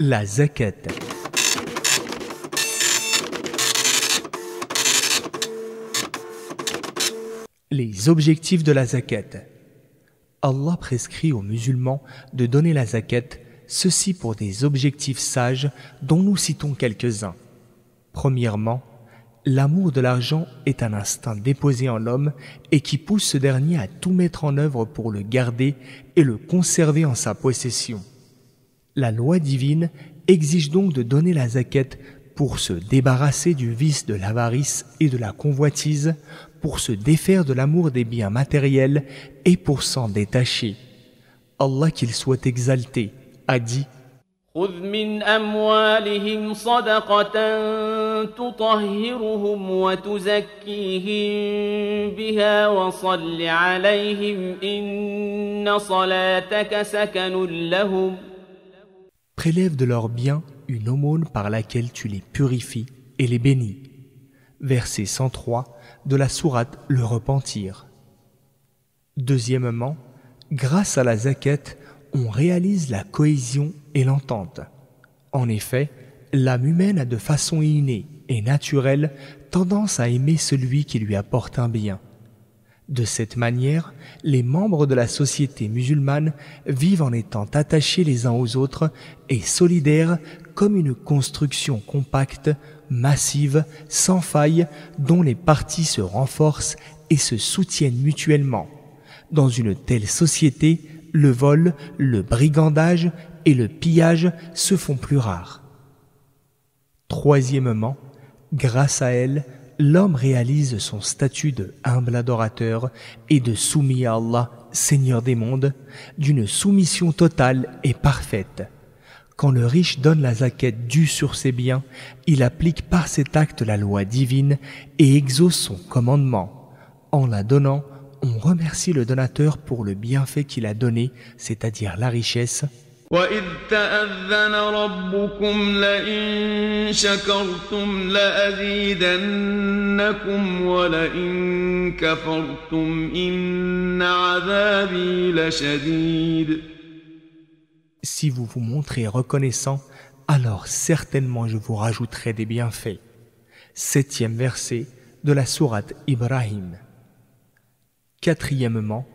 La zakat. Les objectifs de la zakat. Allah prescrit aux musulmans de donner la zakat, ceci pour des objectifs sages dont nous citons quelques-uns. Premièrement, l'amour de l'argent est un instinct déposé en l'homme et qui pousse ce dernier à tout mettre en œuvre pour le garder et le conserver en sa possession. La loi divine exige donc de donner la zaquette pour se débarrasser du vice de l'avarice et de la convoitise, pour se défaire de l'amour des biens matériels et pour s'en détacher. Allah qu'il soit exalté a dit Prélève de leurs biens une aumône par laquelle tu les purifies et les bénis. Verset 103 de la sourate Le Repentir. Deuxièmement, grâce à la zaquette, on réalise la cohésion et l'entente. En effet, l'âme humaine a de façon innée et naturelle tendance à aimer celui qui lui apporte un bien. De cette manière, les membres de la société musulmane vivent en étant attachés les uns aux autres et solidaires comme une construction compacte, massive, sans faille, dont les parties se renforcent et se soutiennent mutuellement. Dans une telle société, le vol, le brigandage et le pillage se font plus rares. Troisièmement, grâce à elle, l'homme réalise son statut de humble adorateur et de soumis à Allah, Seigneur des mondes, d'une soumission totale et parfaite. Quand le riche donne la zaquette due sur ses biens, il applique par cet acte la loi divine et exauce son commandement. En la donnant, on remercie le donateur pour le bienfait qu'il a donné, c'est-à-dire la richesse, وإذ تأذن ربكم لئن شكرتم لأزيدنكم ولئن كفرتم إن عذابي لشديد Si vous vous montrez reconnaissant, alors certainement je vous rajouterai des bienfaits. Septième verset de la sourate Ibrahim. Quatrièmement,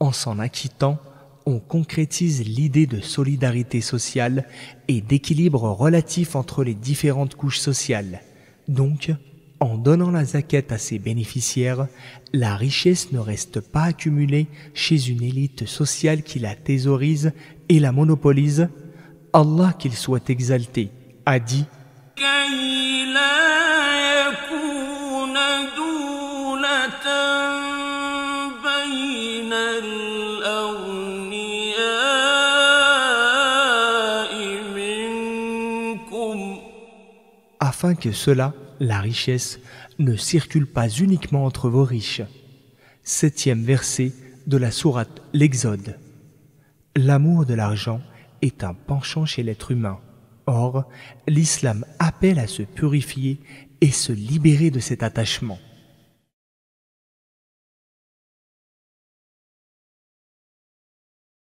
en s'en acquittant, on concrétise l'idée de solidarité sociale et d'équilibre relatif entre les différentes couches sociales. Donc, en donnant la zaquette à ses bénéficiaires, la richesse ne reste pas accumulée chez une élite sociale qui la thésaurise et la monopolise. Allah qu'il soit exalté a dit afin que cela, la richesse, ne circule pas uniquement entre vos riches. Septième verset de la sourate L'Exode. L'amour de l'argent est un penchant chez l'être humain. Or, l'islam appelle à se purifier et se libérer de cet attachement.